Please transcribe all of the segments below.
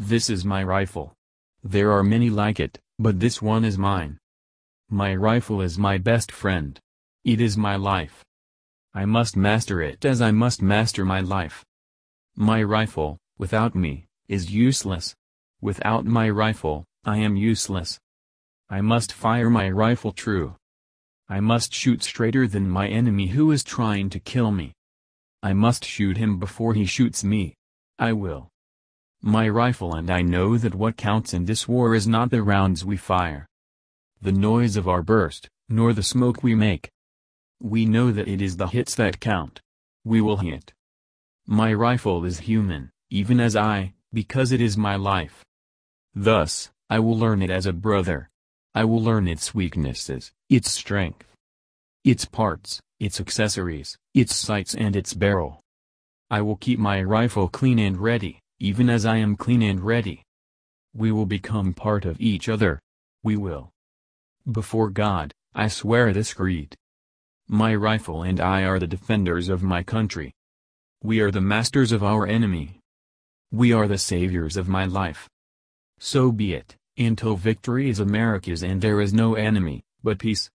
This is my rifle. There are many like it, but this one is mine. My rifle is my best friend. It is my life. I must master it as I must master my life. My rifle, without me, is useless. Without my rifle, I am useless. I must fire my rifle true. I must shoot straighter than my enemy who is trying to kill me. I must shoot him before he shoots me. I will. My rifle and I know that what counts in this war is not the rounds we fire. The noise of our burst, nor the smoke we make. We know that it is the hits that count. We will hit. My rifle is human, even as I, because it is my life. Thus, I will learn it as a brother. I will learn its weaknesses, its strength, its parts, its accessories, its sights and its barrel. I will keep my rifle clean and ready, even as I am clean and ready. We will become part of each other. We will. Before God, I swear this creed. My rifle and I are the defenders of my country. We are the masters of our enemy. We are the saviors of my life. So be it until victory is America's and there is no enemy, but peace.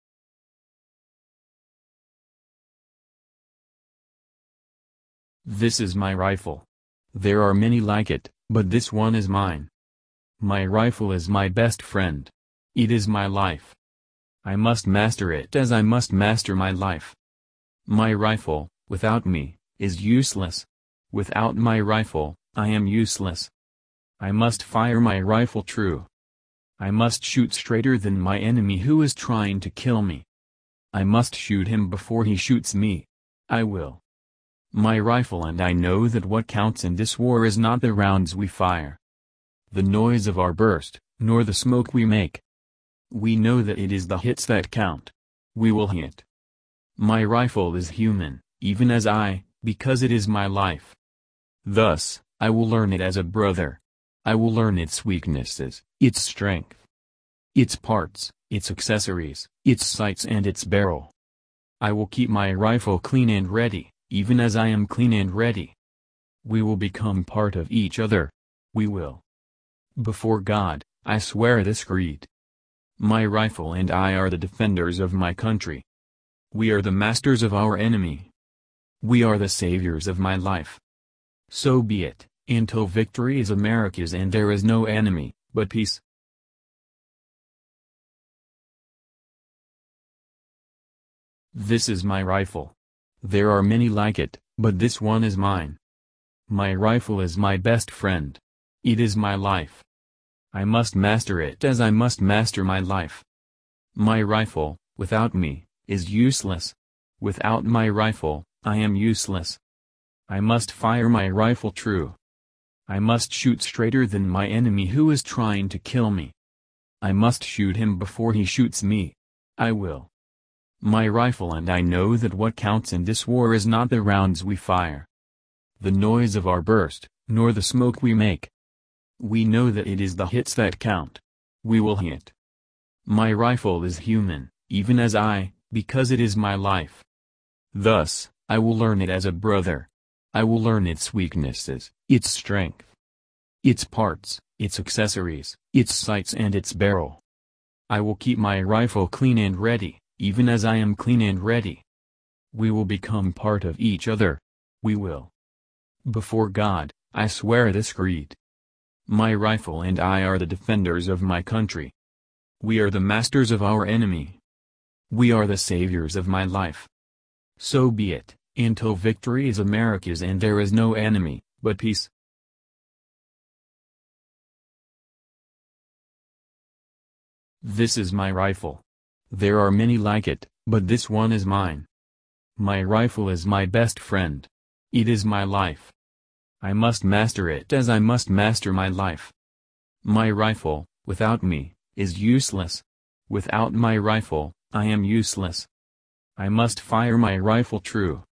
This is my rifle. There are many like it, but this one is mine. My rifle is my best friend. It is my life. I must master it as I must master my life. My rifle, without me, is useless. Without my rifle, I am useless. I must fire my rifle true. I must shoot straighter than my enemy who is trying to kill me. I must shoot him before he shoots me. I will. My rifle and I know that what counts in this war is not the rounds we fire. The noise of our burst, nor the smoke we make. We know that it is the hits that count. We will hit. My rifle is human, even as I, because it is my life. Thus, I will learn it as a brother. I will learn its weaknesses, its strength, its parts, its accessories, its sights and its barrel. I will keep my rifle clean and ready, even as I am clean and ready. We will become part of each other. We will. Before God, I swear this creed. My rifle and I are the defenders of my country. We are the masters of our enemy. We are the saviors of my life. So be it until victory is America's and there is no enemy, but peace. This is my rifle. There are many like it, but this one is mine. My rifle is my best friend. It is my life. I must master it as I must master my life. My rifle, without me, is useless. Without my rifle, I am useless. I must fire my rifle true. I must shoot straighter than my enemy who is trying to kill me. I must shoot him before he shoots me. I will. My rifle and I know that what counts in this war is not the rounds we fire. The noise of our burst, nor the smoke we make. We know that it is the hits that count. We will hit. My rifle is human, even as I, because it is my life. Thus, I will learn it as a brother. I will learn its weaknesses, its strength, its parts, its accessories, its sights and its barrel. I will keep my rifle clean and ready, even as I am clean and ready. We will become part of each other. We will. Before God, I swear this creed. My rifle and I are the defenders of my country. We are the masters of our enemy. We are the saviors of my life. So be it until victory is America's and there is no enemy, but peace. This is my rifle. There are many like it, but this one is mine. My rifle is my best friend. It is my life. I must master it as I must master my life. My rifle, without me, is useless. Without my rifle, I am useless. I must fire my rifle true.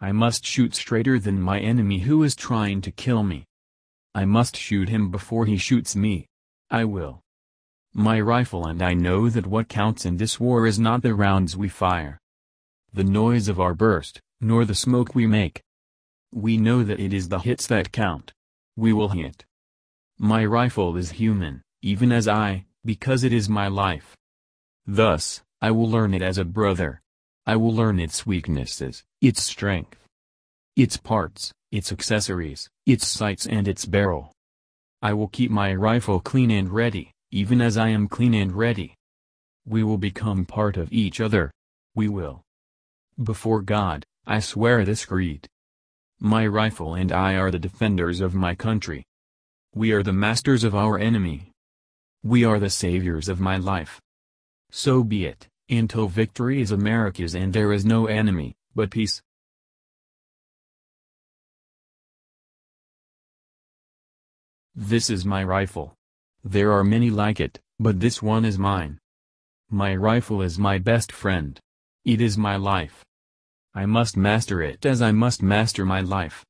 I must shoot straighter than my enemy who is trying to kill me. I must shoot him before he shoots me. I will. My rifle and I know that what counts in this war is not the rounds we fire. The noise of our burst, nor the smoke we make. We know that it is the hits that count. We will hit. My rifle is human, even as I, because it is my life. Thus, I will learn it as a brother. I will learn its weaknesses, its strength, its parts, its accessories, its sights and its barrel. I will keep my rifle clean and ready, even as I am clean and ready. We will become part of each other. We will. Before God, I swear this creed. My rifle and I are the defenders of my country. We are the masters of our enemy. We are the saviors of my life. So be it, until victory is America's and there is no enemy, but peace. This is my rifle. There are many like it, but this one is mine. My rifle is my best friend. It is my life. I must master it as I must master my life.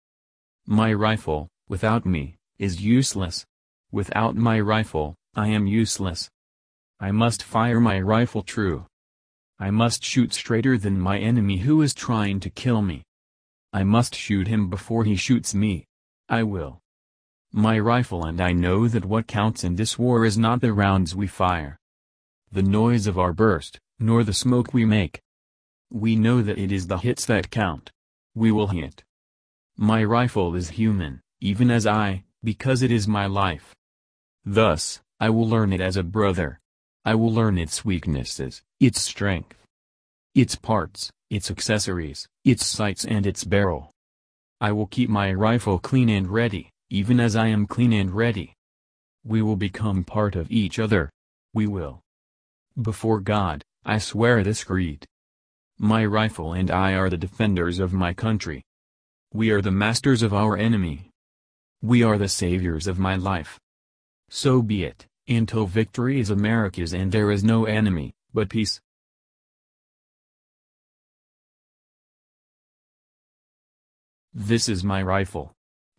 My rifle, without me, is useless. Without my rifle, I am useless. I must fire my rifle true. I must shoot straighter than my enemy who is trying to kill me. I must shoot him before he shoots me. I will my rifle and I know that what counts in this war is not the rounds we fire. The noise of our burst, nor the smoke we make. We know that it is the hits that count. We will hit. My rifle is human, even as I, because it is my life. Thus, I will learn it as a brother. I will learn its weaknesses, its strength, its parts, its accessories, its sights and its barrel. I will keep my rifle clean and ready even as I am clean and ready. We will become part of each other. We will. Before God, I swear this creed. My rifle and I are the defenders of my country. We are the masters of our enemy. We are the saviors of my life. So be it, until victory is America's and there is no enemy, but peace. This is my rifle.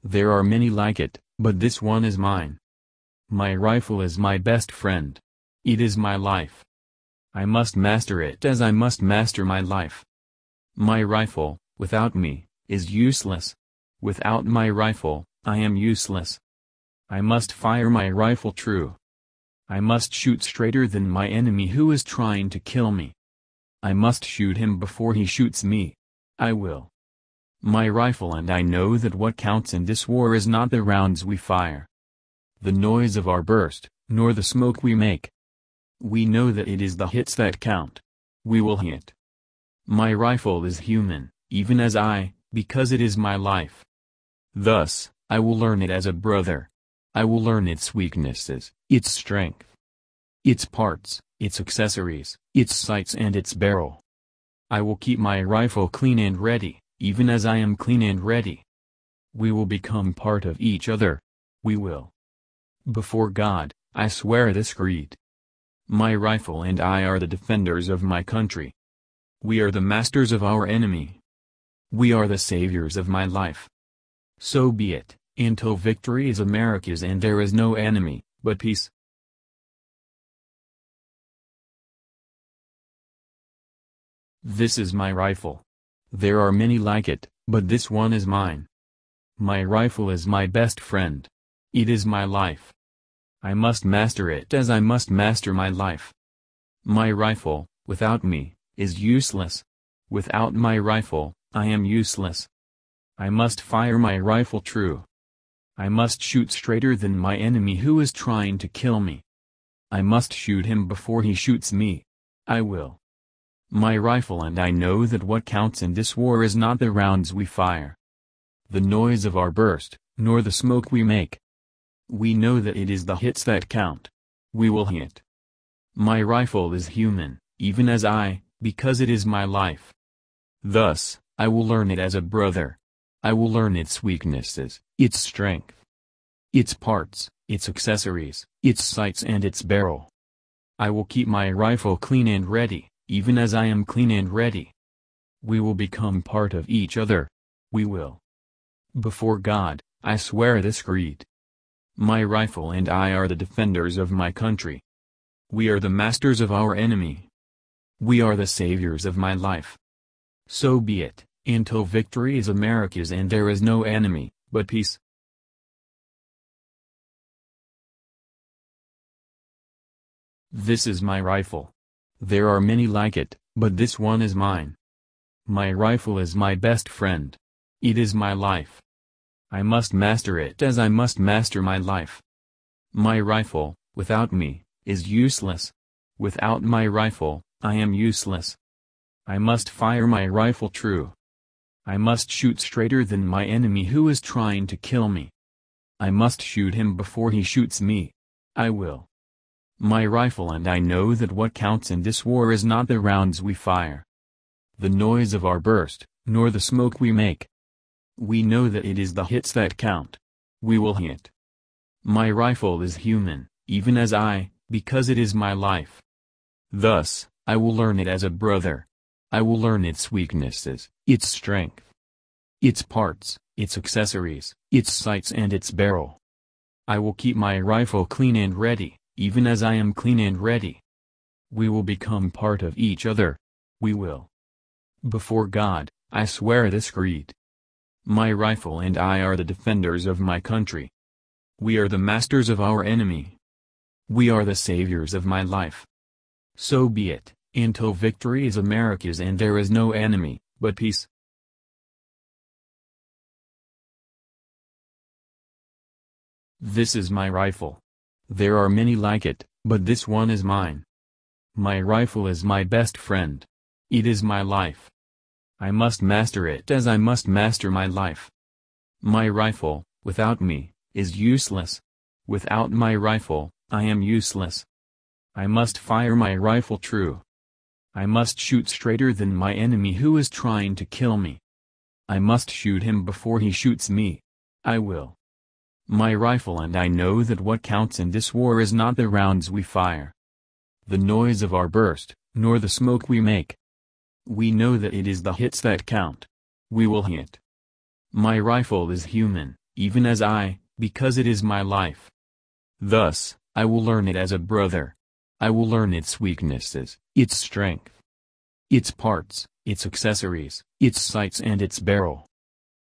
There are many like it, but this one is mine. My rifle is my best friend. It is my life. I must master it as I must master my life. My rifle, without me, is useless. Without my rifle, I am useless. I must fire my rifle true. I must shoot straighter than my enemy who is trying to kill me. I must shoot him before he shoots me. I will my rifle and I know that what counts in this war is not the rounds we fire. The noise of our burst, nor the smoke we make. We know that it is the hits that count. We will hit. My rifle is human, even as I, because it is my life. Thus, I will learn it as a brother. I will learn its weaknesses, its strength, its parts, its accessories, its sights and its barrel. I will keep my rifle clean and ready even as I am clean and ready. We will become part of each other. We will. Before God, I swear this creed. My rifle and I are the defenders of my country. We are the masters of our enemy. We are the saviors of my life. So be it, until victory is America's and there is no enemy, but peace. This is my rifle. There are many like it, but this one is mine. My rifle is my best friend. It is my life. I must master it as I must master my life. My rifle, without me, is useless. Without my rifle, I am useless. I must fire my rifle true. I must shoot straighter than my enemy who is trying to kill me. I must shoot him before he shoots me. I will my rifle and I know that what counts in this war is not the rounds we fire. The noise of our burst, nor the smoke we make. We know that it is the hits that count. We will hit. My rifle is human, even as I, because it is my life. Thus, I will learn it as a brother. I will learn its weaknesses, its strength, its parts, its accessories, its sights and its barrel. I will keep my rifle clean and ready even as I am clean and ready. We will become part of each other. We will. Before God, I swear this creed. My rifle and I are the defenders of my country. We are the masters of our enemy. We are the saviors of my life. So be it, until victory is America's and there is no enemy, but peace. This is my rifle. There are many like it, but this one is mine. My rifle is my best friend. It is my life. I must master it as I must master my life. My rifle, without me, is useless. Without my rifle, I am useless. I must fire my rifle true. I must shoot straighter than my enemy who is trying to kill me. I must shoot him before he shoots me. I will. My rifle and I know that what counts in this war is not the rounds we fire. The noise of our burst, nor the smoke we make. We know that it is the hits that count. We will hit. My rifle is human, even as I, because it is my life. Thus, I will learn it as a brother. I will learn its weaknesses, its strength, its parts, its accessories, its sights and its barrel. I will keep my rifle clean and ready, even as I am clean and ready. We will become part of each other. We will. Before God, I swear this creed. My rifle and I are the defenders of my country. We are the masters of our enemy. We are the saviors of my life. So be it, until victory is America's and there is no enemy, but peace. This is my rifle. There are many like it, but this one is mine. My rifle is my best friend. It is my life. I must master it as I must master my life. My rifle, without me, is useless. Without my rifle, I am useless. I must fire my rifle true. I must shoot straighter than my enemy who is trying to kill me. I must shoot him before he shoots me. I will. My rifle and I know that what counts in this war is not the rounds we fire. The noise of our burst, nor the smoke we make. We know that it is the hits that count. We will hit. My rifle is human, even as I, because it is my life. Thus, I will learn it as a brother. I will learn its weaknesses, its strength, its parts, its accessories, its sights and its barrel.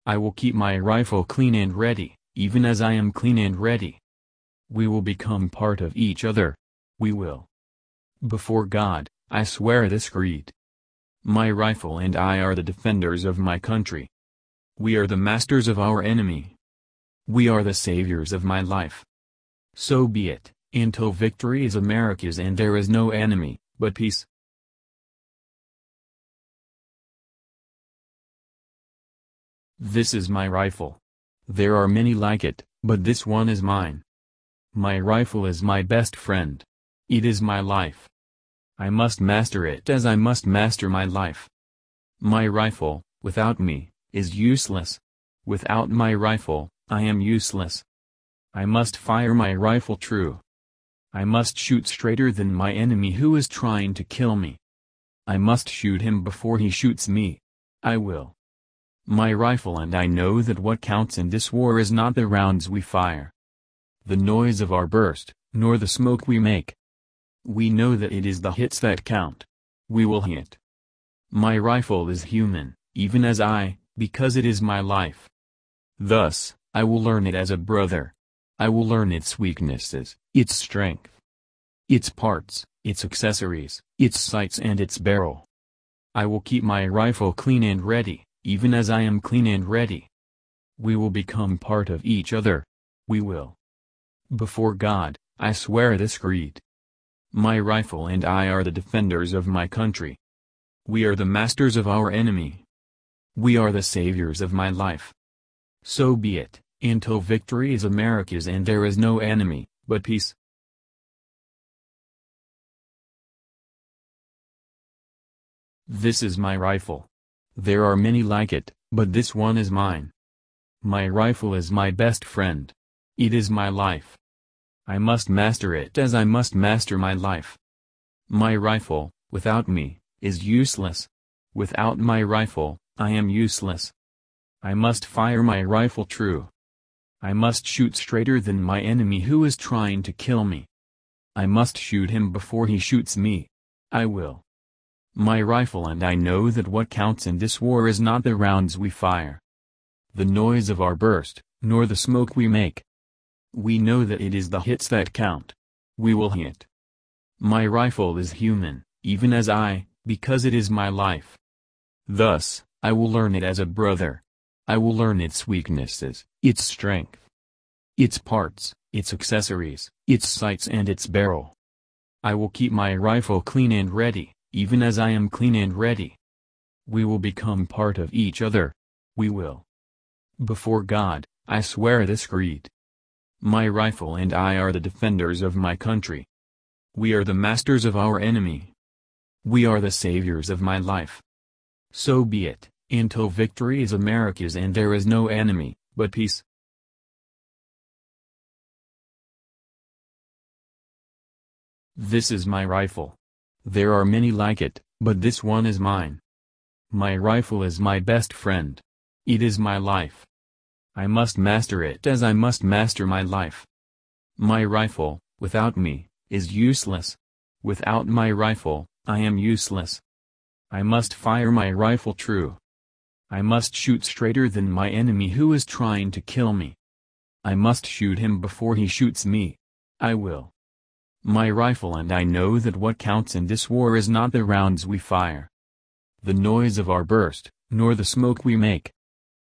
I will keep my rifle clean and ready, even as I am clean and ready. We will become part of each other. We will. Before God, I swear this creed. My rifle and I are the defenders of my country. We are the masters of our enemy. We are the saviors of my life. So be it, until victory is America's and there is no enemy, but peace. This is my rifle. There are many like it, but this one is mine. My rifle is my best friend. It is my life. I must master it as I must master my life. My rifle, without me, is useless. Without my rifle, I am useless. I must fire my rifle true. I must shoot straighter than my enemy who is trying to kill me. I must shoot him before he shoots me. I will. My rifle and I know that what counts in this war is not the rounds we fire. The noise of our burst, nor the smoke we make. We know that it is the hits that count. We will hit. My rifle is human, even as I, because it is my life. Thus, I will learn it as a brother. I will learn its weaknesses, its strength, its parts, its accessories, its sights and its barrel. I will keep my rifle clean and ready, even as I am clean and ready. We will become part of each other. We will. Before God, I swear this creed. My rifle and I are the defenders of my country. We are the masters of our enemy. We are the saviors of my life. So be it, until victory is America's and there is no enemy, but peace. This is my rifle. There are many like it, but this one is mine. My rifle is my best friend. It is my life. I must master it as I must master my life. My rifle, without me, is useless. Without my rifle, I am useless. I must fire my rifle true. I must shoot straighter than my enemy who is trying to kill me. I must shoot him before he shoots me. I will. My rifle and I know that what counts in this war is not the rounds we fire. The noise of our burst, nor the smoke we make. We know that it is the hits that count. We will hit. My rifle is human, even as I, because it is my life. Thus, I will learn it as a brother. I will learn its weaknesses, its strength, its parts, its accessories, its sights and its barrel. I will keep my rifle clean and ready, even as I am clean and ready. We will become part of each other. We will. Before God, I swear this creed. My rifle and I are the defenders of my country. We are the masters of our enemy. We are the saviors of my life. So be it, until victory is America's and there is no enemy, but peace. This is my rifle. There are many like it, but this one is mine. My rifle is my best friend. It is my life. I must master it as I must master my life. My rifle, without me, is useless. Without my rifle, I am useless. I must fire my rifle true. I must shoot straighter than my enemy who is trying to kill me. I must shoot him before he shoots me. I will my rifle and I know that what counts in this war is not the rounds we fire. The noise of our burst, nor the smoke we make.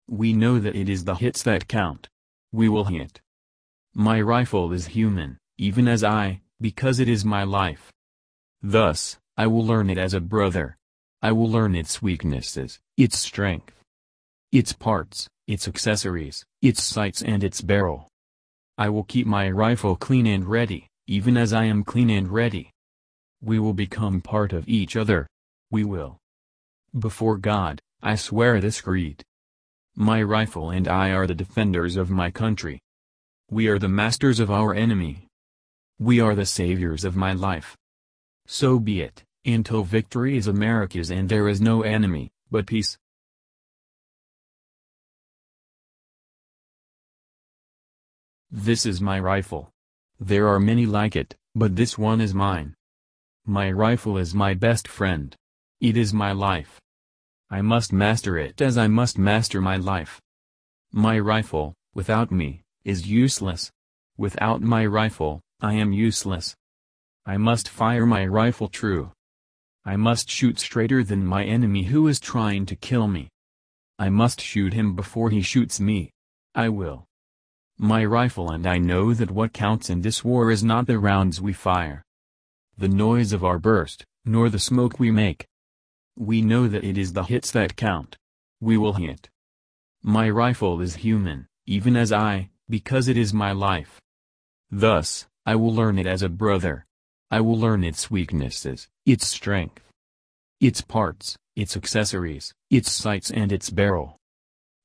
We know that it is the hits that count. We will hit. My rifle is human, even as I, because it is my life. Thus, I will learn it as a brother. I will learn its weaknesses, its strength, its parts, its accessories, its sights and its barrel. I will keep my rifle clean and ready even as I am clean and ready. We will become part of each other. We will. Before God, I swear this creed. My rifle and I are the defenders of my country. We are the masters of our enemy. We are the saviors of my life. So be it, until victory is America's and there is no enemy, but peace. This is my rifle. There are many like it, but this one is mine. My rifle is my best friend. It is my life. I must master it as I must master my life. My rifle, without me, is useless. Without my rifle, I am useless. I must fire my rifle true. I must shoot straighter than my enemy who is trying to kill me. I must shoot him before he shoots me. I will my rifle and I know that what counts in this war is not the rounds we fire. The noise of our burst, nor the smoke we make. We know that it is the hits that count. We will hit. My rifle is human, even as I, because it is my life. Thus, I will learn it as a brother. I will learn its weaknesses, its strength, its parts, its accessories, its sights and its barrel.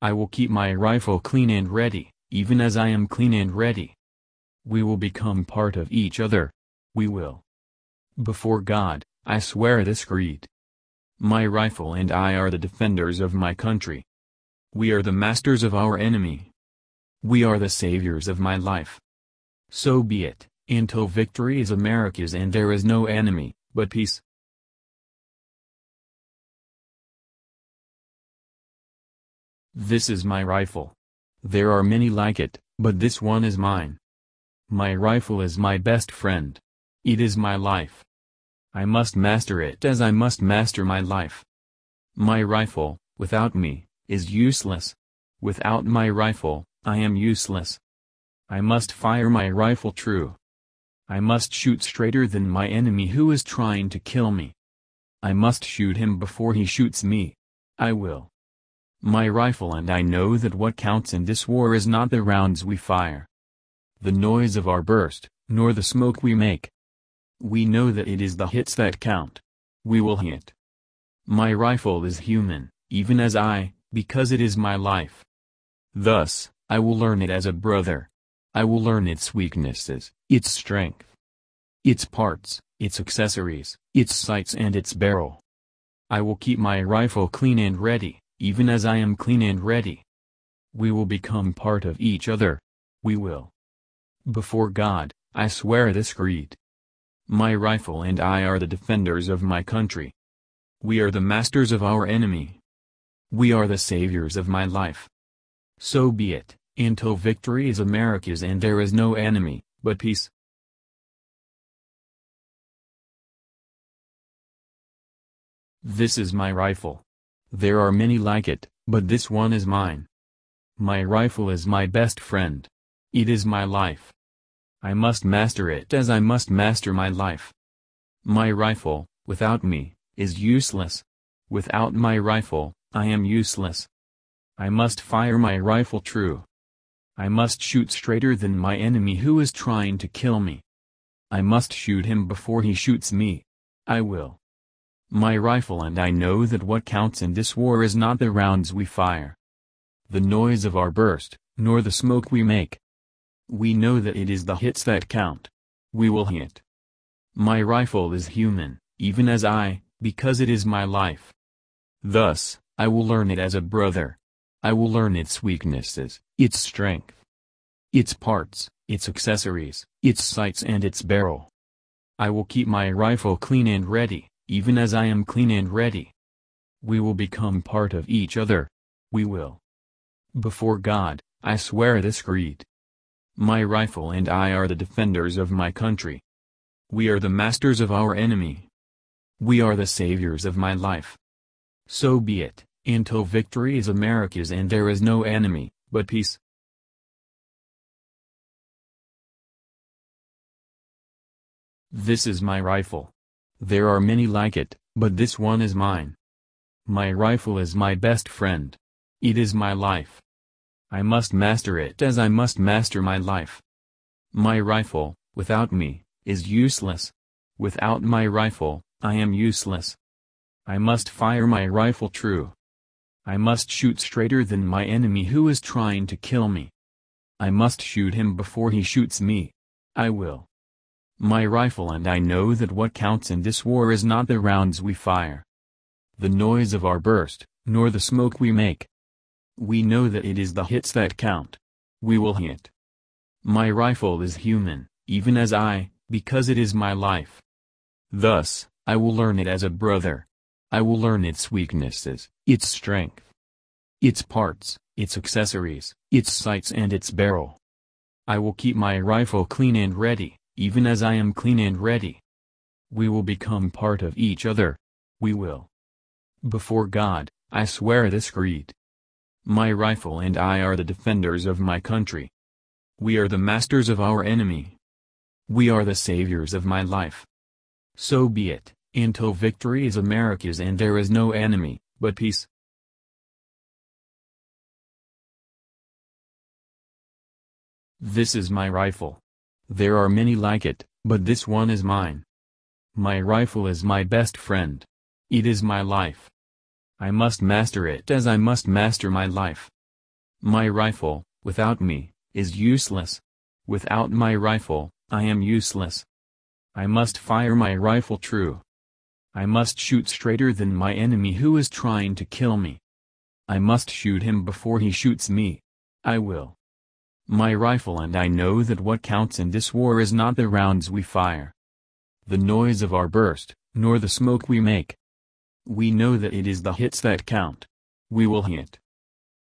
I will keep my rifle clean and ready even as I am clean and ready. We will become part of each other. We will. Before God, I swear this creed. My rifle and I are the defenders of my country. We are the masters of our enemy. We are the saviors of my life. So be it, until victory is America's and there is no enemy, but peace. This is my rifle. There are many like it, but this one is mine. My rifle is my best friend. It is my life. I must master it as I must master my life. My rifle, without me, is useless. Without my rifle, I am useless. I must fire my rifle true. I must shoot straighter than my enemy who is trying to kill me. I must shoot him before he shoots me. I will my rifle and I know that what counts in this war is not the rounds we fire. The noise of our burst, nor the smoke we make. We know that it is the hits that count. We will hit. My rifle is human, even as I, because it is my life. Thus, I will learn it as a brother. I will learn its weaknesses, its strength, its parts, its accessories, its sights and its barrel. I will keep my rifle clean and ready even as I am clean and ready. We will become part of each other. We will. Before God, I swear this creed. My rifle and I are the defenders of my country. We are the masters of our enemy. We are the saviors of my life. So be it, until victory is America's and there is no enemy, but peace. This is my rifle. There are many like it, but this one is mine. My rifle is my best friend. It is my life. I must master it as I must master my life. My rifle, without me, is useless. Without my rifle, I am useless. I must fire my rifle true. I must shoot straighter than my enemy who is trying to kill me. I must shoot him before he shoots me. I will. My rifle and I know that what counts in this war is not the rounds we fire. The noise of our burst, nor the smoke we make. We know that it is the hits that count. We will hit. My rifle is human, even as I, because it is my life. Thus, I will learn it as a brother. I will learn its weaknesses, its strength, its parts, its accessories, its sights and its barrel. I will keep my rifle clean and ready, even as I am clean and ready. We will become part of each other. We will. Before God, I swear this creed. My rifle and I are the defenders of my country. We are the masters of our enemy. We are the saviors of my life. So be it until victory is America's and there is no enemy, but peace. This is my rifle. There are many like it, but this one is mine. My rifle is my best friend. It is my life. I must master it as I must master my life. My rifle, without me, is useless. Without my rifle, I am useless. I must fire my rifle true. I must shoot straighter than my enemy who is trying to kill me. I must shoot him before he shoots me. I will. My rifle and I know that what counts in this war is not the rounds we fire. The noise of our burst, nor the smoke we make. We know that it is the hits that count. We will hit. My rifle is human, even as I, because it is my life. Thus, I will learn it as a brother. I will learn its weaknesses, its strength, its parts, its accessories, its sights and its barrel. I will keep my rifle clean and ready, even as I am clean and ready. We will become part of each other. We will. Before God, I swear this creed. My rifle and I are the defenders of my country. We are the masters of our enemy. We are the saviors of my life. So be it until victory is America's and there is no enemy, but peace. This is my rifle. There are many like it, but this one is mine. My rifle is my best friend. It is my life. I must master it as I must master my life. My rifle, without me, is useless. Without my rifle, I am useless. I must fire my rifle true. I must shoot straighter than my enemy who is trying to kill me. I must shoot him before he shoots me. I will. My rifle and I know that what counts in this war is not the rounds we fire. The noise of our burst, nor the smoke we make. We know that it is the hits that count. We will hit.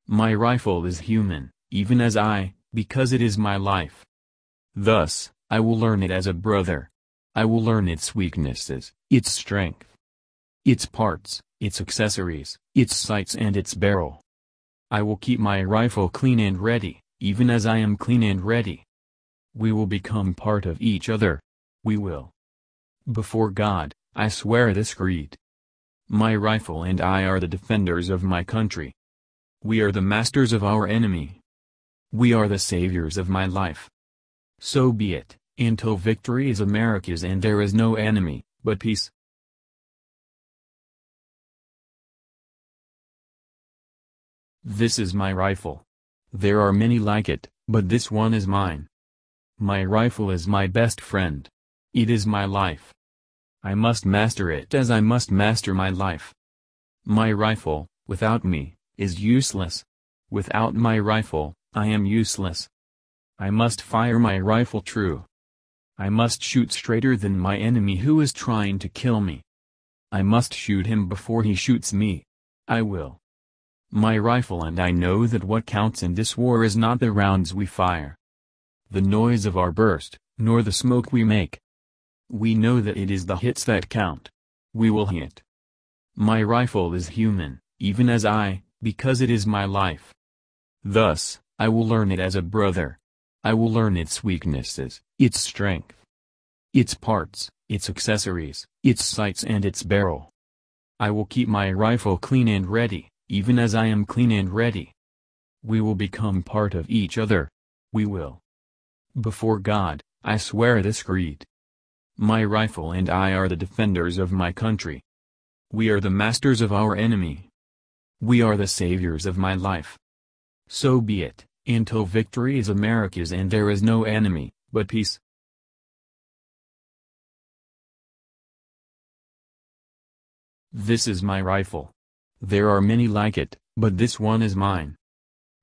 My rifle is human, even as I, because it is my life. Thus, I will learn it as a brother. I will learn its weaknesses, its strength, its parts, its accessories, its sights and its barrel. I will keep my rifle clean and ready, even as I am clean and ready. We will become part of each other. We will. Before God, I swear this creed. My rifle and I are the defenders of my country. We are the masters of our enemy. We are the saviors of my life. So be it until victory is America's and there is no enemy, but peace. This is my rifle. There are many like it, but this one is mine. My rifle is my best friend. It is my life. I must master it as I must master my life. My rifle, without me, is useless. Without my rifle, I am useless. I must fire my rifle true. I must shoot straighter than my enemy who is trying to kill me. I must shoot him before he shoots me. I will. My rifle and I know that what counts in this war is not the rounds we fire. The noise of our burst, nor the smoke we make. We know that it is the hits that count. We will hit. My rifle is human, even as I, because it is my life. Thus, I will learn it as a brother. I will learn its weaknesses, its strength, its parts, its accessories, its sights and its barrel. I will keep my rifle clean and ready, even as I am clean and ready. We will become part of each other. We will. Before God, I swear this creed. My rifle and I are the defenders of my country. We are the masters of our enemy. We are the saviors of my life. So be it, until victory is America's and there is no enemy, but peace. This is my rifle. There are many like it, but this one is mine.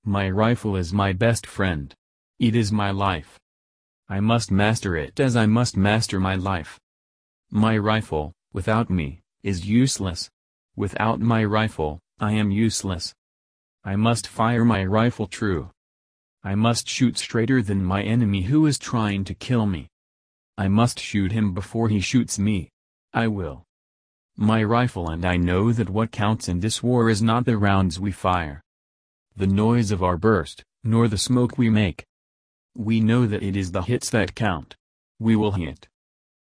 My rifle is my best friend. It is my life. I must master it as I must master my life. My rifle, without me, is useless. Without my rifle, I am useless. I must fire my rifle true. I must shoot straighter than my enemy who is trying to kill me. I must shoot him before he shoots me. I will. My rifle and I know that what counts in this war is not the rounds we fire. The noise of our burst, nor the smoke we make. We know that it is the hits that count. We will hit.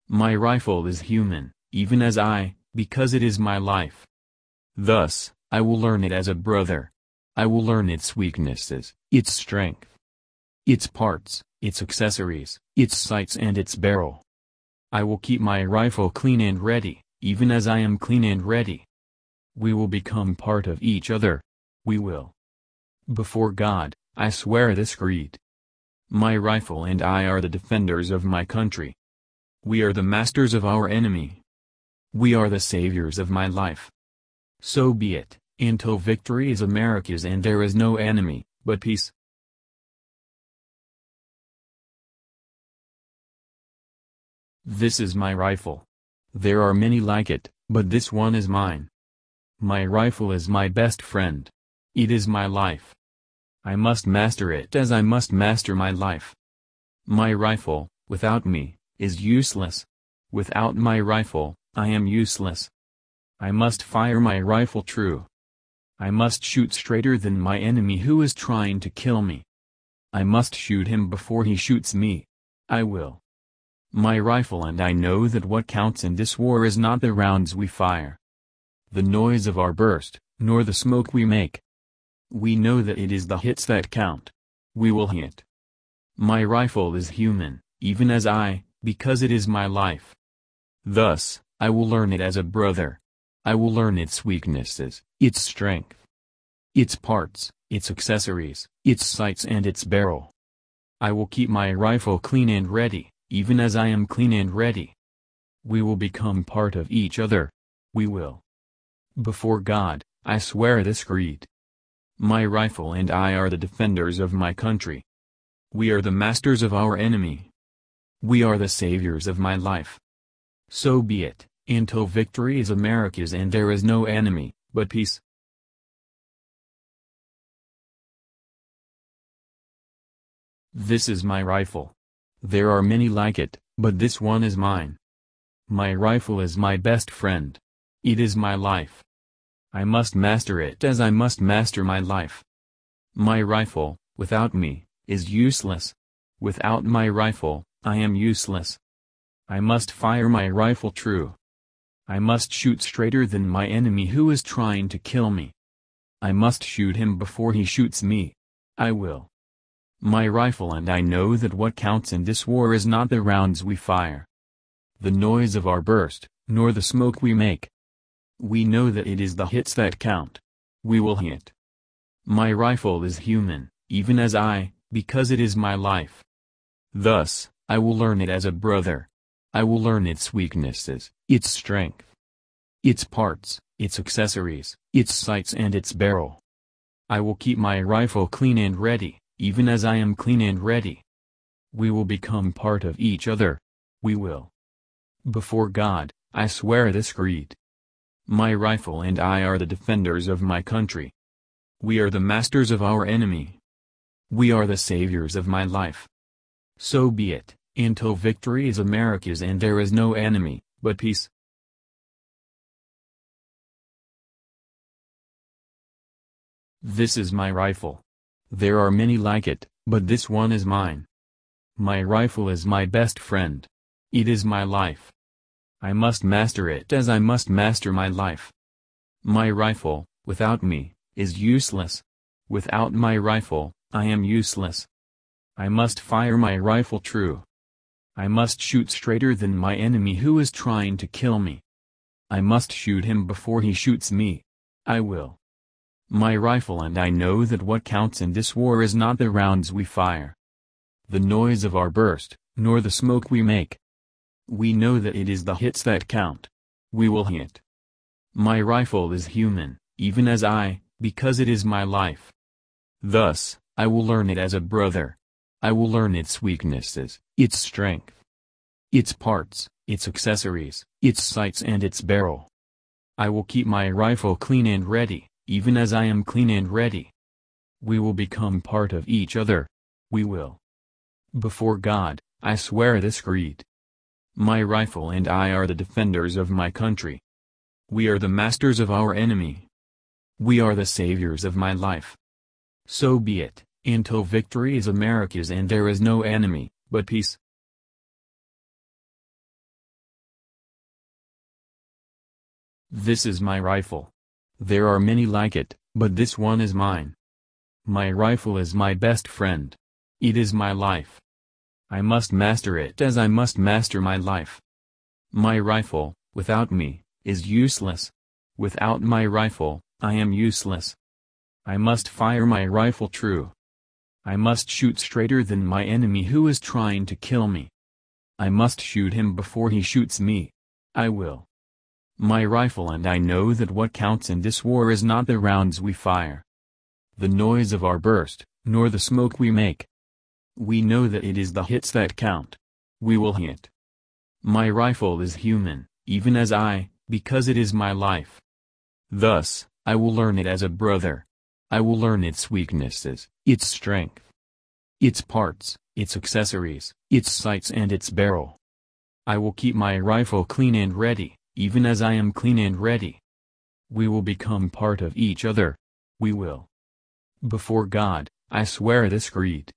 My rifle is human, even as I, because it is my life. Thus, I will learn it as a brother. I will learn its weaknesses, its strength, its parts, its accessories, its sights and its barrel. I will keep my rifle clean and ready, even as I am clean and ready. We will become part of each other. We will. Before God, I swear this creed. My rifle and I are the defenders of my country. We are the masters of our enemy. We are the saviors of my life. So be it, until victory is America's and there is no enemy, but peace. This is my rifle. There are many like it, but this one is mine. My rifle is my best friend. It is my life. I must master it as I must master my life. My rifle, without me, is useless. Without my rifle, I am useless. I must fire my rifle true. I must shoot straighter than my enemy who is trying to kill me. I must shoot him before he shoots me. I will. My rifle and I know that what counts in this war is not the rounds we fire. The noise of our burst, nor the smoke we make. We know that it is the hits that count. We will hit. My rifle is human, even as I, because it is my life. Thus, I will learn it as a brother. I will learn its weaknesses, its strength, its parts, its accessories, its sights and its barrel. I will keep my rifle clean and ready, even as I am clean and ready. We will become part of each other. We will. Before God, I swear this creed. My rifle and I are the defenders of my country. We are the masters of our enemy. We are the saviors of my life. So be it, until victory is America's and there is no enemy, but peace. This is my rifle. There are many like it, but this one is mine. My rifle is my best friend. It is my life. I must master it as I must master my life. My rifle, without me, is useless. Without my rifle, I am useless. I must fire my rifle true. I must shoot straighter than my enemy who is trying to kill me. I must shoot him before he shoots me. I will. My rifle and I know that what counts in this war is not the rounds we fire. The noise of our burst, nor the smoke we make. We know that it is the hits that count. We will hit. My rifle is human, even as I, because it is my life. Thus, I will learn it as a brother. I will learn its weaknesses, its strength, its parts, its accessories, its sights and its barrel. I will keep my rifle clean and ready, even as I am clean and ready. We will become part of each other. We will. Before God, I swear this creed. My rifle and I are the defenders of my country. We are the masters of our enemy. We are the saviors of my life. So be it, until victory is America's and there is no enemy, but peace. This is my rifle. There are many like it, but this one is mine. My rifle is my best friend. It is my life. I must master it as I must master my life. My rifle, without me, is useless. Without my rifle, I am useless. I must fire my rifle true. I must shoot straighter than my enemy who is trying to kill me. I must shoot him before he shoots me. I will. My rifle and I know that what counts in this war is not the rounds we fire. The noise of our burst, nor the smoke we make. We know that it is the hits that count. We will hit. My rifle is human, even as I, because it is my life. Thus, I will learn it as a brother. I will learn its weaknesses, its strength, its parts, its accessories, its sights and its barrel. I will keep my rifle clean and ready, even as I am clean and ready. We will become part of each other. We will. Before God, I swear this creed. My rifle and I are the defenders of my country. We are the masters of our enemy. We are the saviors of my life. So be it until victory is America's and there is no enemy, but peace. This is my rifle. There are many like it, but this one is mine. My rifle is my best friend. It is my life. I must master it as I must master my life. My rifle, without me, is useless. Without my rifle, I am useless. I must fire my rifle true. I must shoot straighter than my enemy who is trying to kill me. I must shoot him before he shoots me. I will. My rifle and I know that what counts in this war is not the rounds we fire. The noise of our burst, nor the smoke we make. We know that it is the hits that count. We will hit. My rifle is human, even as I, because it is my life. Thus, I will learn it as a brother. I will learn its weaknesses, its strength, its parts, its accessories, its sights and its barrel. I will keep my rifle clean and ready, even as I am clean and ready. We will become part of each other. We will. Before God, I swear this creed.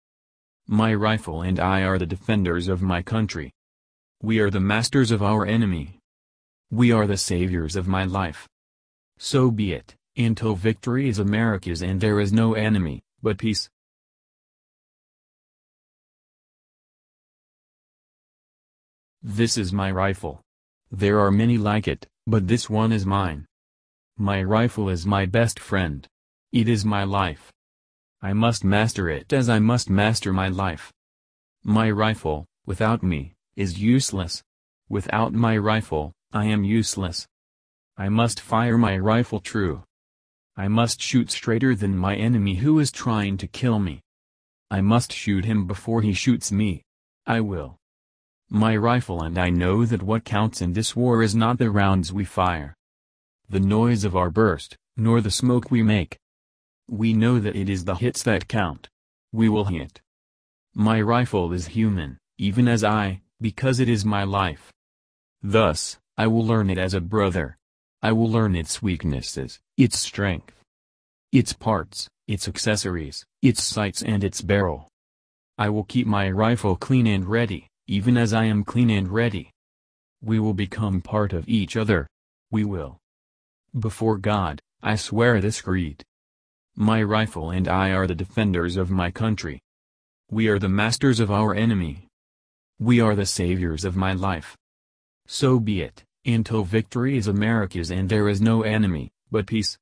My rifle and I are the defenders of my country. We are the masters of our enemy. We are the saviors of my life. So be it until victory is America's and there is no enemy, but peace. This is my rifle. There are many like it, but this one is mine. My rifle is my best friend. It is my life. I must master it as I must master my life. My rifle, without me, is useless. Without my rifle, I am useless. I must fire my rifle true. I must shoot straighter than my enemy who is trying to kill me. I must shoot him before he shoots me. I will. My rifle and I know that what counts in this war is not the rounds we fire. The noise of our burst, nor the smoke we make. We know that it is the hits that count. We will hit. My rifle is human, even as I, because it is my life. Thus, I will learn it as a brother. I will learn its weaknesses, its strength, its parts, its accessories, its sights and its barrel. I will keep my rifle clean and ready, even as I am clean and ready. We will become part of each other. We will. Before God, I swear this creed. My rifle and I are the defenders of my country. We are the masters of our enemy. We are the saviors of my life. So be it until victory is America's and there is no enemy, but peace.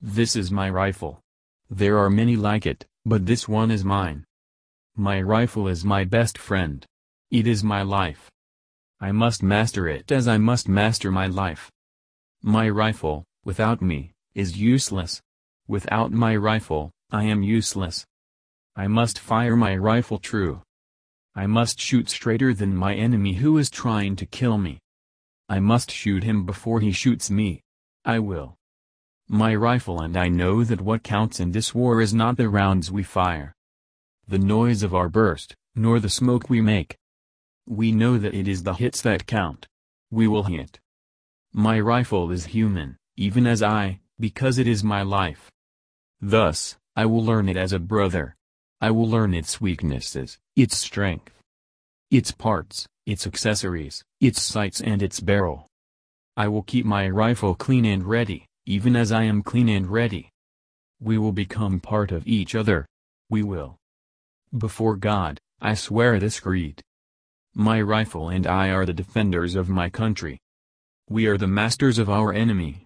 This is my rifle. There are many like it, but this one is mine. My rifle is my best friend. It is my life. I must master it as I must master my life. My rifle, without me, is useless. Without my rifle, I am useless. I must fire my rifle true. I must shoot straighter than my enemy who is trying to kill me. I must shoot him before he shoots me. I will. My rifle and I know that what counts in this war is not the rounds we fire. The noise of our burst, nor the smoke we make. We know that it is the hits that count. We will hit. My rifle is human, even as I, because it is my life. Thus, I will learn it as a brother. I will learn its weaknesses, its strength, its parts, its accessories, its sights and its barrel. I will keep my rifle clean and ready, even as I am clean and ready. We will become part of each other. We will. Before God, I swear this creed. My rifle and I are the defenders of my country. We are the masters of our enemy.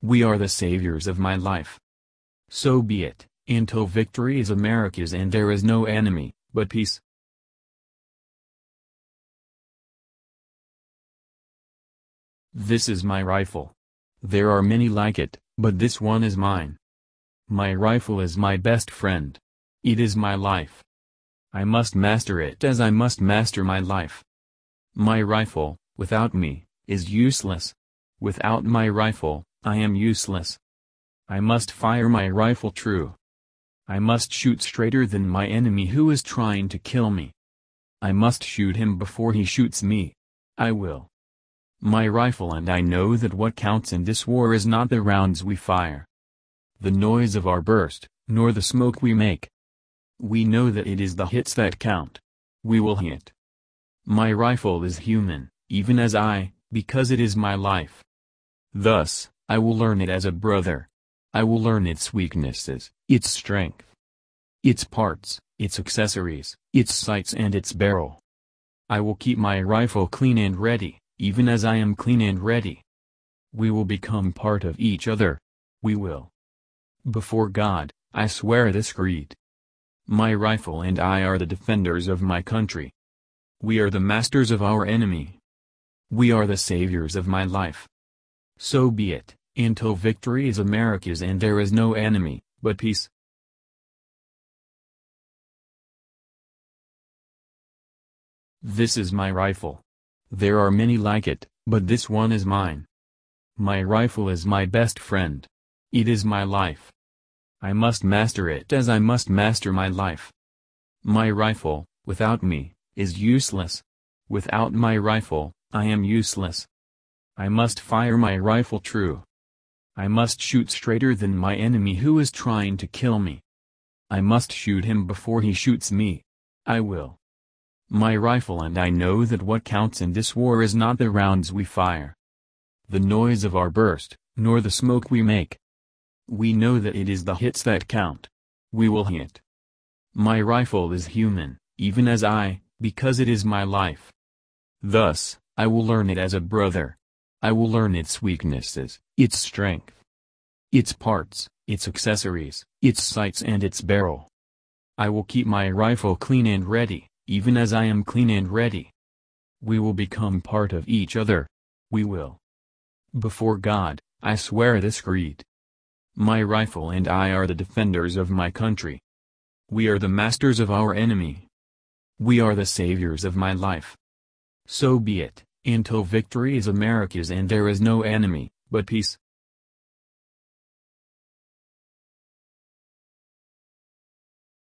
We are the saviors of my life. So be it, until victory is America's and there is no enemy, but peace. This is my rifle. There are many like it, but this one is mine. My rifle is my best friend. It is my life. I must master it as I must master my life. My rifle, without me, is useless. Without my rifle, I am useless. I must fire my rifle true. I must shoot straighter than my enemy who is trying to kill me. I must shoot him before he shoots me. I will. My rifle and I know that what counts in this war is not the rounds we fire. The noise of our burst, nor the smoke we make. We know that it is the hits that count. We will hit. My rifle is human, even as I, because it is my life. Thus, I will learn it as a brother. I will learn its weaknesses, its strength, its parts, its accessories, its sights and its barrel. I will keep my rifle clean and ready, even as I am clean and ready. We will become part of each other. We will. Before God, I swear this creed. My rifle and I are the defenders of my country. We are the masters of our enemy. We are the saviors of my life. So be it, until victory is America's and there is no enemy, but peace. This is my rifle. There are many like it, but this one is mine. My rifle is my best friend. It is my life. I must master it as I must master my life. My rifle, without me, is useless. Without my rifle, I am useless. I must fire my rifle true. I must shoot straighter than my enemy who is trying to kill me. I must shoot him before he shoots me. I will. My rifle and I know that what counts in this war is not the rounds we fire. The noise of our burst, nor the smoke we make. We know that it is the hits that count. We will hit. My rifle is human, even as I, because it is my life. Thus, I will learn it as a brother. I will learn its weaknesses, its strength, its parts, its accessories, its sights and its barrel. I will keep my rifle clean and ready, even as I am clean and ready. We will become part of each other. We will. Before God, I swear this creed. My rifle and I are the defenders of my country. We are the masters of our enemy. We are the saviors of my life. So be it, until victory is America's and there is no enemy, but peace.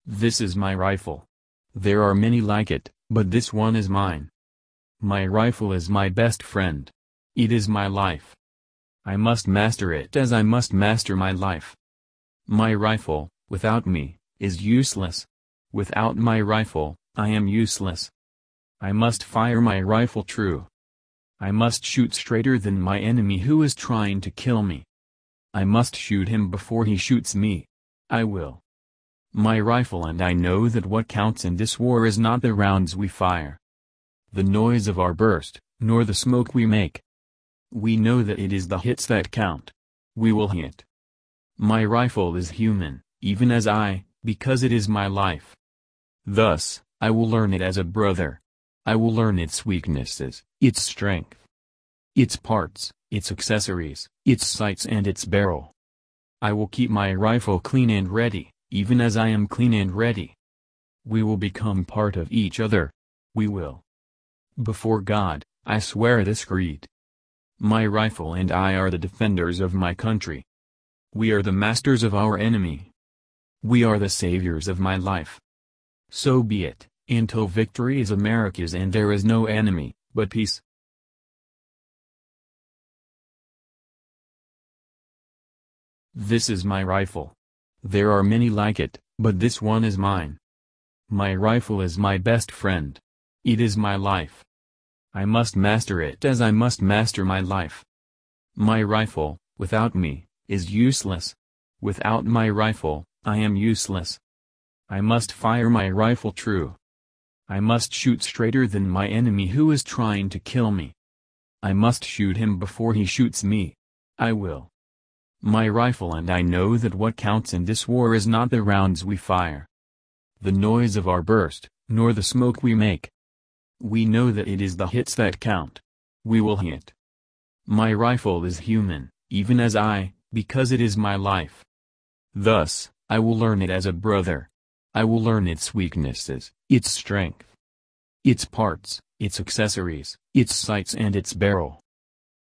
This is my rifle. There are many like it, but this one is mine. My rifle is my best friend. It is my life. I must master it as I must master my life. My rifle, without me, is useless. Without my rifle, I am useless. I must fire my rifle true. I must shoot straighter than my enemy who is trying to kill me. I must shoot him before he shoots me. I will. My rifle and I know that what counts in this war is not the rounds we fire. The noise of our burst, nor the smoke we make. We know that it is the hits that count. We will hit. My rifle is human, even as I, because it is my life. Thus, I will learn it as a brother. I will learn its weaknesses, its strength, its parts, its accessories, its sights and its barrel. I will keep my rifle clean and ready, even as I am clean and ready. We will become part of each other. We will. Before God, I swear this creed. My rifle and I are the defenders of my country. We are the masters of our enemy. We are the saviors of my life. So be it, until victory is America's and there is no enemy, but peace. This is my rifle. There are many like it, but this one is mine. My rifle is my best friend. It is my life. I must master it as I must master my life. My rifle, without me, is useless. Without my rifle, I am useless. I must fire my rifle true. I must shoot straighter than my enemy who is trying to kill me. I must shoot him before he shoots me. I will. My rifle and I know that what counts in this war is not the rounds we fire. The noise of our burst, nor the smoke we make. We know that it is the hits that count. We will hit. My rifle is human, even as I, because it is my life. Thus, I will learn it as a brother. I will learn its weaknesses, its strength, its parts, its accessories, its sights and its barrel.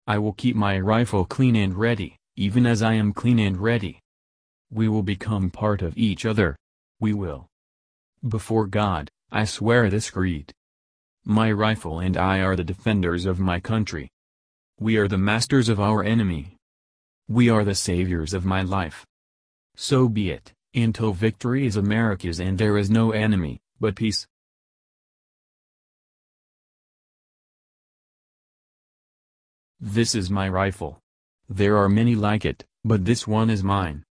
I will keep my rifle clean and ready, even as I am clean and ready. We will become part of each other. We will. Before God, I swear this creed. My rifle and I are the defenders of my country. We are the masters of our enemy. We are the saviors of my life. So be it until victory is America's and there is no enemy, but peace. This is my rifle. There are many like it, but this one is mine.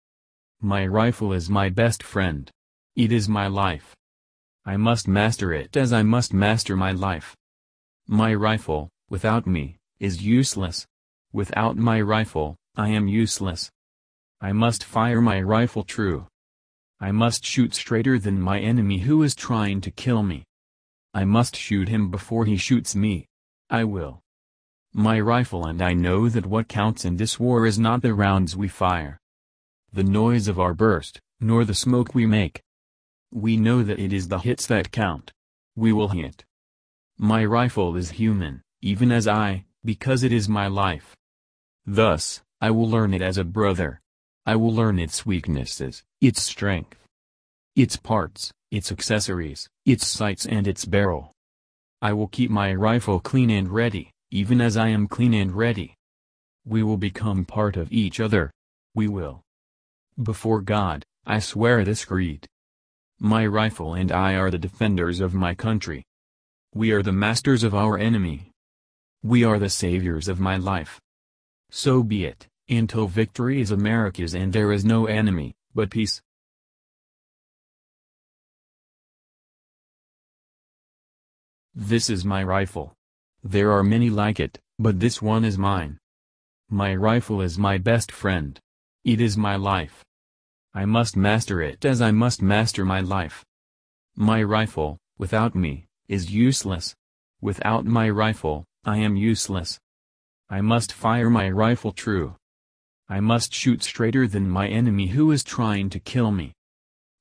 My rifle is my best friend. It is my life. I must master it as I must master my life. My rifle, without me, is useless. Without my rifle, I am useless. I must fire my rifle true. I must shoot straighter than my enemy who is trying to kill me. I must shoot him before he shoots me. I will. My rifle and I know that what counts in this war is not the rounds we fire. The noise of our burst, nor the smoke we make. We know that it is the hits that count. We will hit. My rifle is human, even as I, because it is my life. Thus, I will learn it as a brother. I will learn its weaknesses, its strength, its parts, its accessories, its sights and its barrel. I will keep my rifle clean and ready, even as I am clean and ready. We will become part of each other. We will. Before God, I swear this creed. My rifle and I are the defenders of my country. We are the masters of our enemy. We are the saviors of my life. So be it until victory is America's and there is no enemy, but peace. This is my rifle. There are many like it, but this one is mine. My rifle is my best friend. It is my life. I must master it as I must master my life. My rifle, without me, is useless. Without my rifle, I am useless. I must fire my rifle true. I must shoot straighter than my enemy who is trying to kill me.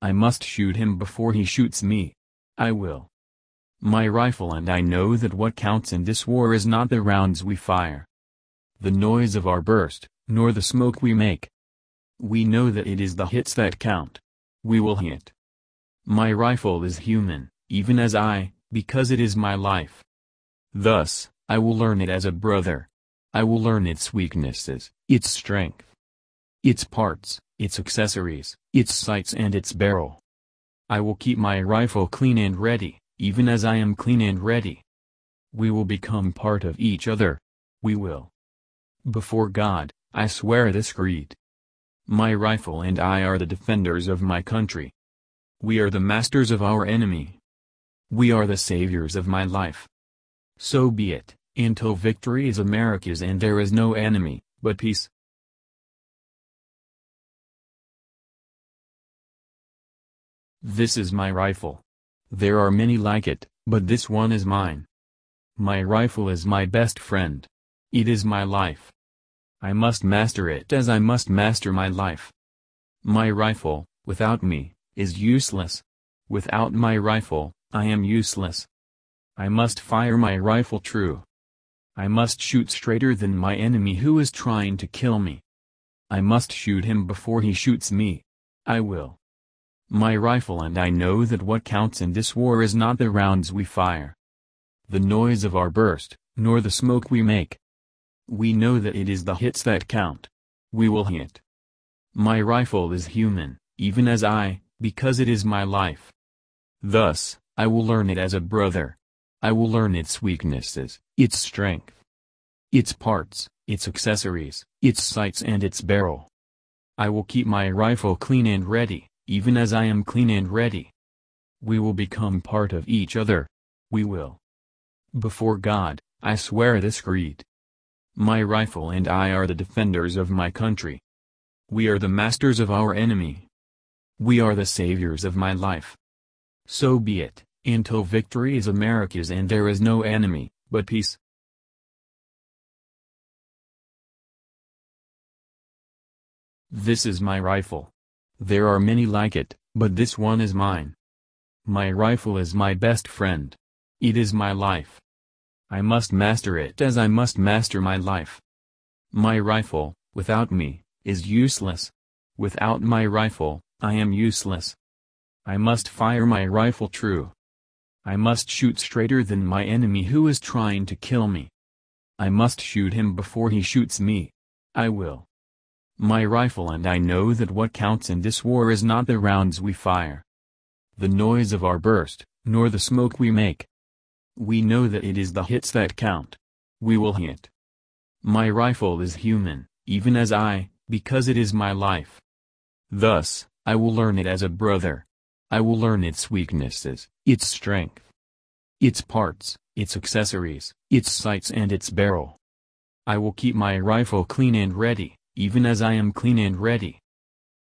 I must shoot him before he shoots me. I will. My rifle and I know that what counts in this war is not the rounds we fire. The noise of our burst, nor the smoke we make. We know that it is the hits that count. We will hit. My rifle is human, even as I, because it is my life. Thus, I will learn it as a brother. I will learn its weaknesses, its strength, its parts, its accessories, its sights and its barrel. I will keep my rifle clean and ready, even as I am clean and ready. We will become part of each other. We will. Before God, I swear this creed. My rifle and I are the defenders of my country. We are the masters of our enemy. We are the saviors of my life. So be it until victory is America's and there is no enemy, but peace. This is my rifle. There are many like it, but this one is mine. My rifle is my best friend. It is my life. I must master it as I must master my life. My rifle, without me, is useless. Without my rifle, I am useless. I must fire my rifle true. I must shoot straighter than my enemy who is trying to kill me. I must shoot him before he shoots me. I will. My rifle and I know that what counts in this war is not the rounds we fire. The noise of our burst, nor the smoke we make. We know that it is the hits that count. We will hit. My rifle is human, even as I, because it is my life. Thus, I will learn it as a brother. I will learn its weaknesses, its strength, its parts, its accessories, its sights and its barrel. I will keep my rifle clean and ready, even as I am clean and ready. We will become part of each other. We will. Before God, I swear this creed. My rifle and I are the defenders of my country. We are the masters of our enemy. We are the saviors of my life. So be it, until victory is America's and there is no enemy, but peace. This is my rifle. There are many like it, but this one is mine. My rifle is my best friend. It is my life. I must master it as I must master my life. My rifle, without me, is useless. Without my rifle, I am useless. I must fire my rifle true. I must shoot straighter than my enemy who is trying to kill me. I must shoot him before he shoots me. I will my rifle and I know that what counts in this war is not the rounds we fire. The noise of our burst, nor the smoke we make. We know that it is the hits that count. We will hit. My rifle is human, even as I, because it is my life. Thus, I will learn it as a brother. I will learn its weaknesses, its strength, its parts, its accessories, its sights and its barrel. I will keep my rifle clean and ready even as I am clean and ready.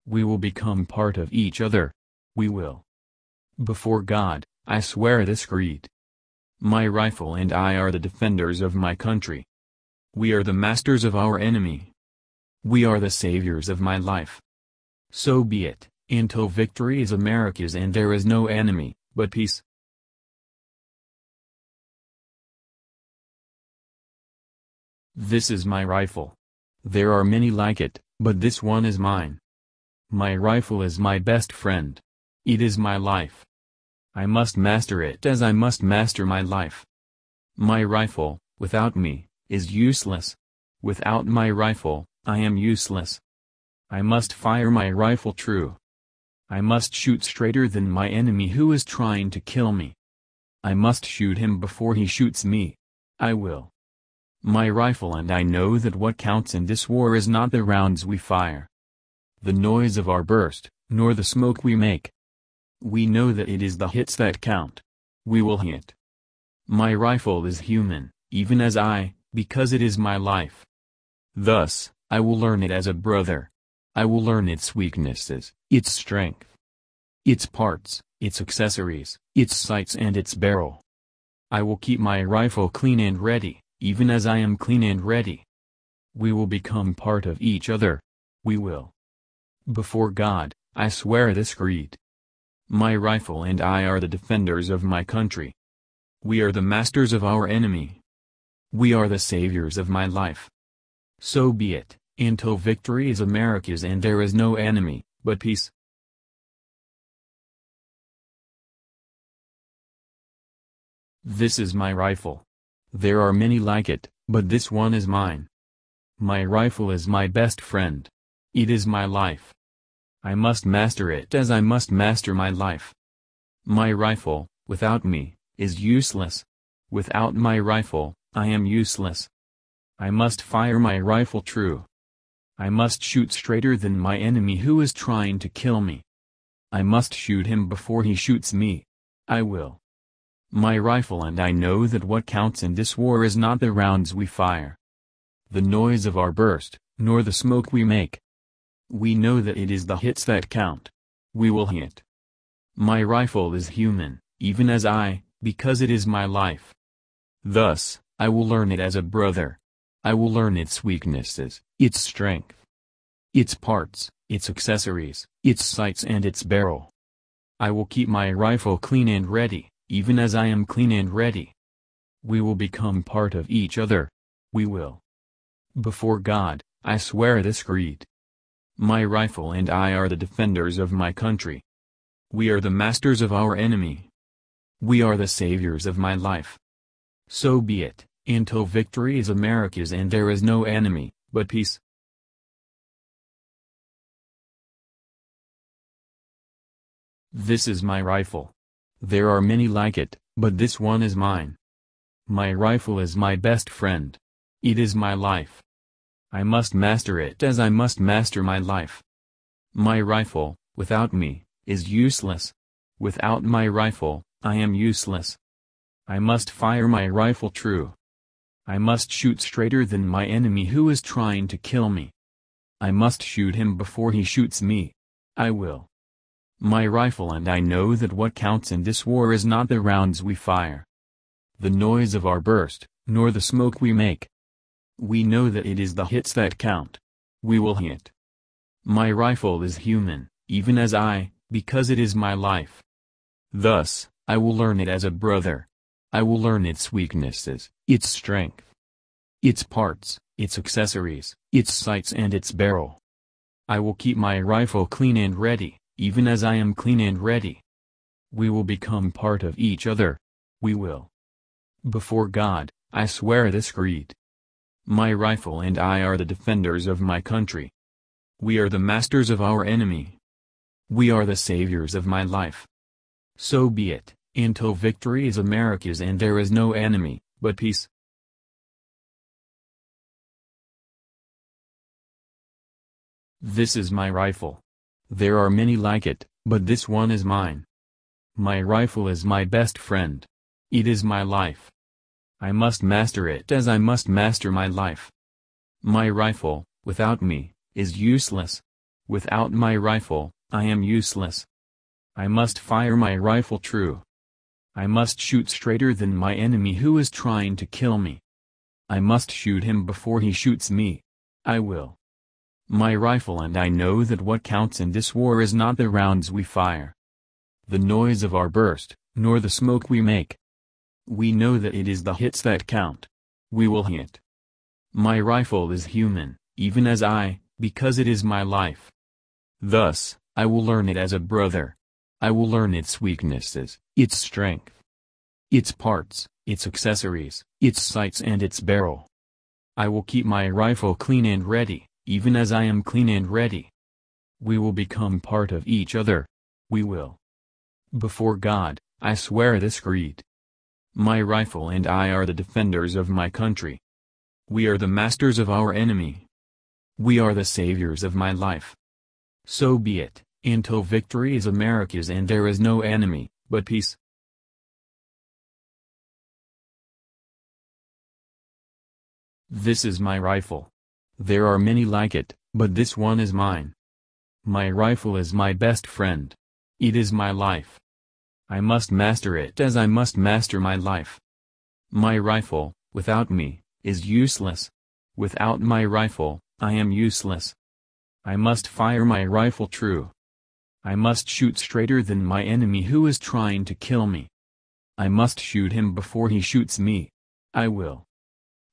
We will become part of each other. We will. Before God, I swear this creed. My rifle and I are the defenders of my country. We are the masters of our enemy. We are the saviors of my life. So be it, until victory is America's and there is no enemy, but peace. This is my rifle. There are many like it, but this one is mine. My rifle is my best friend. It is my life. I must master it as I must master my life. My rifle, without me, is useless. Without my rifle, I am useless. I must fire my rifle true. I must shoot straighter than my enemy who is trying to kill me. I must shoot him before he shoots me. I will my rifle and I know that what counts in this war is not the rounds we fire. The noise of our burst, nor the smoke we make. We know that it is the hits that count. We will hit. My rifle is human, even as I, because it is my life. Thus, I will learn it as a brother. I will learn its weaknesses, its strength, its parts, its accessories, its sights and its barrel. I will keep my rifle clean and ready even as I am clean and ready. We will become part of each other. We will. Before God, I swear this creed. My rifle and I are the defenders of my country. We are the masters of our enemy. We are the saviors of my life. So be it, until victory is America's and there is no enemy, but peace. This is my rifle. There are many like it, but this one is mine. My rifle is my best friend. It is my life. I must master it as I must master my life. My rifle, without me, is useless. Without my rifle, I am useless. I must fire my rifle true. I must shoot straighter than my enemy who is trying to kill me. I must shoot him before he shoots me. I will my rifle and I know that what counts in this war is not the rounds we fire. The noise of our burst, nor the smoke we make. We know that it is the hits that count. We will hit. My rifle is human, even as I, because it is my life. Thus, I will learn it as a brother. I will learn its weaknesses, its strength, its parts, its accessories, its sights and its barrel. I will keep my rifle clean and ready even as I am clean and ready. We will become part of each other. We will. Before God, I swear this creed. My rifle and I are the defenders of my country. We are the masters of our enemy. We are the saviors of my life. So be it, until victory is America's and there is no enemy, but peace. This is my rifle. There are many like it, but this one is mine. My rifle is my best friend. It is my life. I must master it as I must master my life. My rifle, without me, is useless. Without my rifle, I am useless. I must fire my rifle true. I must shoot straighter than my enemy who is trying to kill me. I must shoot him before he shoots me. I will. My rifle and I know that what counts in this war is not the rounds we fire. The noise of our burst, nor the smoke we make. We know that it is the hits that count. We will hit. My rifle is human, even as I, because it is my life. Thus, I will learn it as a brother. I will learn its weaknesses, its strength, its parts, its accessories, its sights and its barrel. I will keep my rifle clean and ready, even as I am clean and ready. We will become part of each other. We will. Before God, I swear this creed. My rifle and I are the defenders of my country. We are the masters of our enemy. We are the saviors of my life. So be it, until victory is America's and there is no enemy, but peace. This is my rifle. There are many like it, but this one is mine. My rifle is my best friend. It is my life. I must master it as I must master my life. My rifle, without me, is useless. Without my rifle, I am useless. I must fire my rifle true. I must shoot straighter than my enemy who is trying to kill me. I must shoot him before he shoots me. I will. My rifle and I know that what counts in this war is not the rounds we fire. The noise of our burst, nor the smoke we make. We know that it is the hits that count. We will hit. My rifle is human, even as I, because it is my life. Thus, I will learn it as a brother. I will learn its weaknesses, its strength, its parts, its accessories, its sights and its barrel. I will keep my rifle clean and ready, even as I am clean and ready. We will become part of each other. We will. Before God, I swear this creed. My rifle and I are the defenders of my country. We are the masters of our enemy. We are the saviors of my life. So be it, until victory is America's and there is no enemy, but peace. This is my rifle. There are many like it, but this one is mine. My rifle is my best friend. It is my life. I must master it as I must master my life. My rifle, without me, is useless. Without my rifle, I am useless. I must fire my rifle true. I must shoot straighter than my enemy who is trying to kill me. I must shoot him before he shoots me. I will.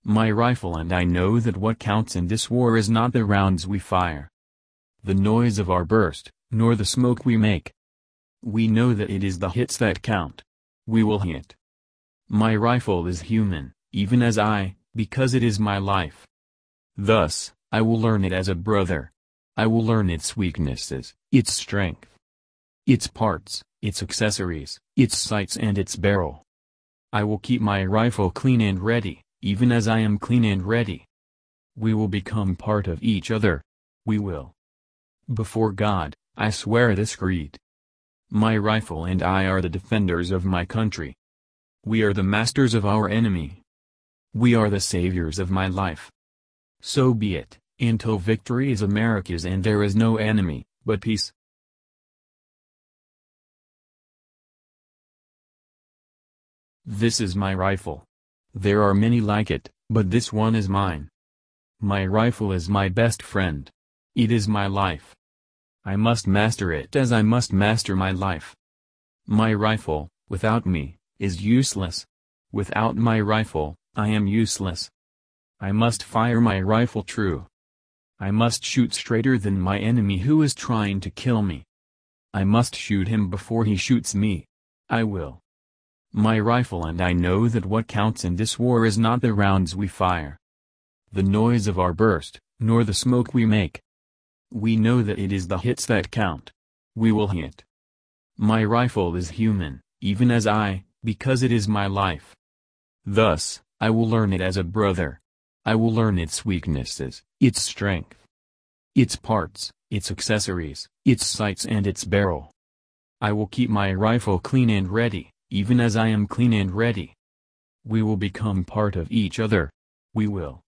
My rifle and I know that what counts in this war is not the rounds we fire. The noise of our burst, nor the smoke we make. We know that it is the hits that count. We will hit. My rifle is human, even as I, because it is my life. Thus, I will learn it as a brother. I will learn its weaknesses, its strength, its parts, its accessories, its sights and its barrel. I will keep my rifle clean and ready, even as I am clean and ready. We will become part of each other. We will. Before God, I swear this creed. My rifle and I are the defenders of my country. We are the masters of our enemy. We are the saviors of my life. So be it, until victory is America's and there is no enemy, but peace. This is my rifle. There are many like it, but this one is mine. My rifle is my best friend. It is my life. I must master it as I must master my life. My rifle, without me, is useless. Without my rifle, I am useless. I must fire my rifle true. I must shoot straighter than my enemy who is trying to kill me. I must shoot him before he shoots me. I will. My rifle and I know that what counts in this war is not the rounds we fire. The noise of our burst, nor the smoke we make. We know that it is the hits that count. We will hit. My rifle is human, even as I, because it is my life. Thus, I will learn it as a brother. I will learn its weaknesses, its strength, its parts, its accessories, its sights and its barrel. I will keep my rifle clean and ready, even as I am clean and ready. We will become part of each other. We will.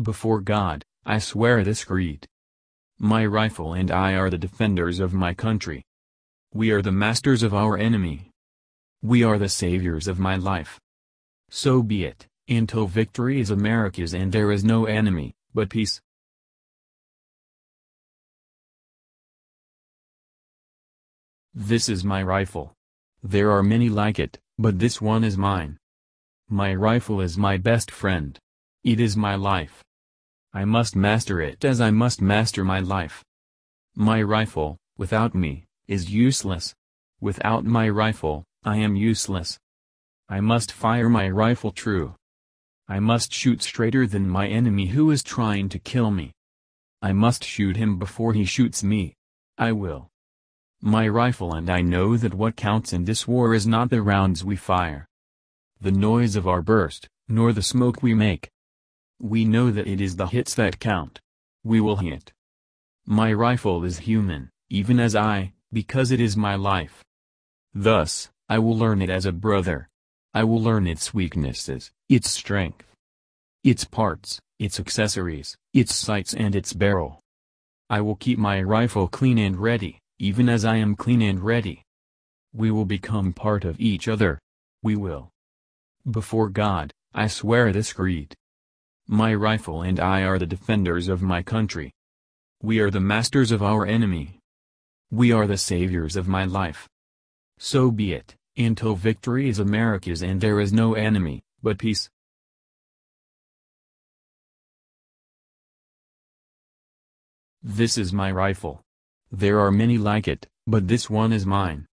Before God, I swear this creed. My rifle and I are the defenders of my country. We are the masters of our enemy. We are the saviors of my life. So be it, until victory is America's and there is no enemy, but peace. This is my rifle. There are many like it, but this one is mine. My rifle is my best friend. It is my life. I must master it as I must master my life. My rifle, without me, is useless. Without my rifle, I am useless. I must fire my rifle true. I must shoot straighter than my enemy who is trying to kill me. I must shoot him before he shoots me. I will my rifle and I know that what counts in this war is not the rounds we fire. The noise of our burst, nor the smoke we make. We know that it is the hits that count. We will hit. My rifle is human, even as I, because it is my life. Thus, I will learn it as a brother. I will learn its weaknesses, its strength, its parts, its accessories, its sights and its barrel. I will keep my rifle clean and ready even as I am clean and ready. We will become part of each other. We will. Before God, I swear this creed. My rifle and I are the defenders of my country. We are the masters of our enemy. We are the saviors of my life. So be it, until victory is America's and there is no enemy, but peace. This is my rifle. There are many like it, but this one is mine.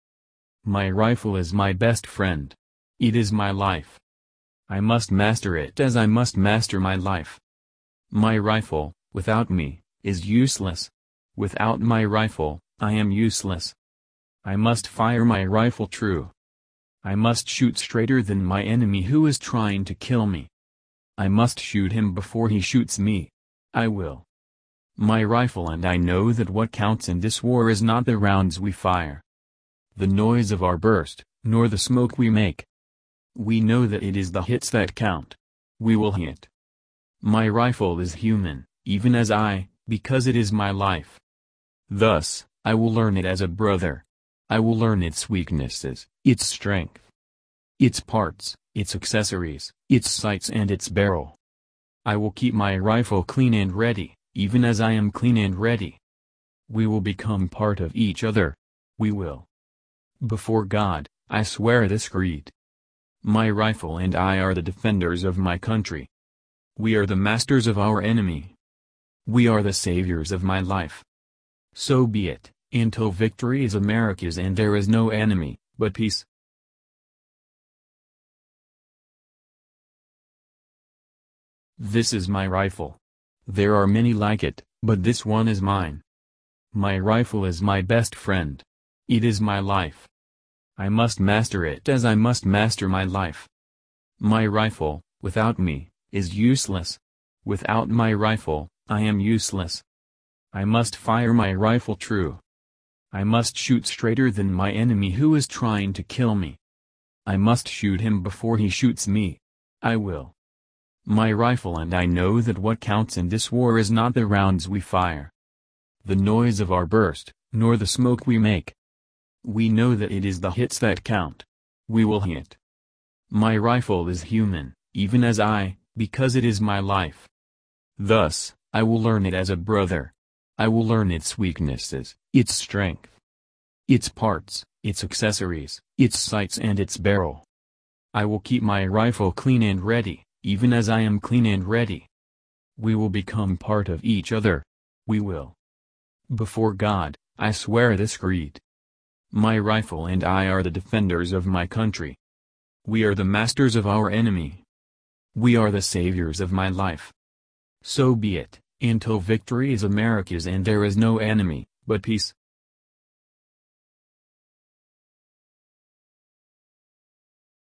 My rifle is my best friend. It is my life. I must master it as I must master my life. My rifle, without me, is useless. Without my rifle, I am useless. I must fire my rifle true. I must shoot straighter than my enemy who is trying to kill me. I must shoot him before he shoots me. I will my rifle and I know that what counts in this war is not the rounds we fire. The noise of our burst, nor the smoke we make. We know that it is the hits that count. We will hit. My rifle is human, even as I, because it is my life. Thus, I will learn it as a brother. I will learn its weaknesses, its strength, its parts, its accessories, its sights and its barrel. I will keep my rifle clean and ready even as I am clean and ready. We will become part of each other. We will. Before God, I swear this creed. My rifle and I are the defenders of my country. We are the masters of our enemy. We are the saviors of my life. So be it, until victory is America's and there is no enemy, but peace. This is my rifle. There are many like it, but this one is mine. My rifle is my best friend. It is my life. I must master it as I must master my life. My rifle, without me, is useless. Without my rifle, I am useless. I must fire my rifle true. I must shoot straighter than my enemy who is trying to kill me. I must shoot him before he shoots me. I will my rifle and I know that what counts in this war is not the rounds we fire. The noise of our burst, nor the smoke we make. We know that it is the hits that count. We will hit. My rifle is human, even as I, because it is my life. Thus, I will learn it as a brother. I will learn its weaknesses, its strength, its parts, its accessories, its sights and its barrel. I will keep my rifle clean and ready even as I am clean and ready. We will become part of each other. We will. Before God, I swear this creed. My rifle and I are the defenders of my country. We are the masters of our enemy. We are the saviors of my life. So be it, until victory is America's and there is no enemy, but peace.